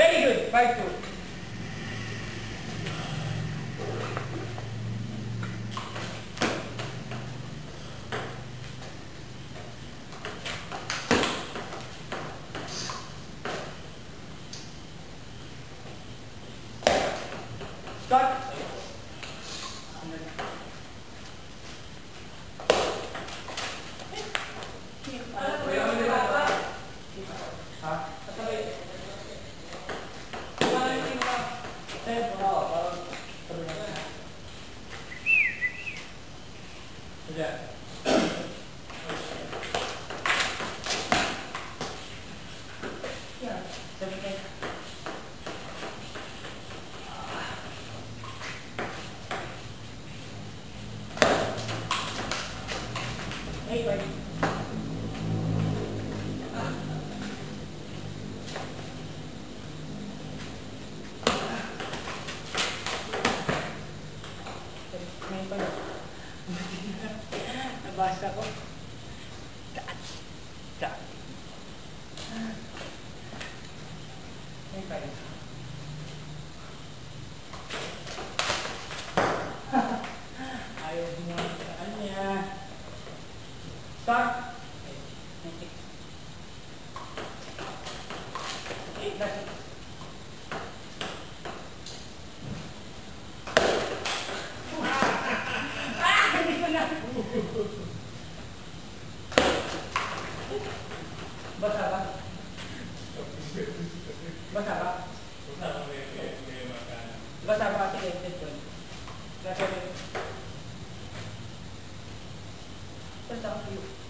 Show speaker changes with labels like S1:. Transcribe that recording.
S1: Very good. Five two. Start. Hey, buddy. Nabasa ko. Basa ba? Basa.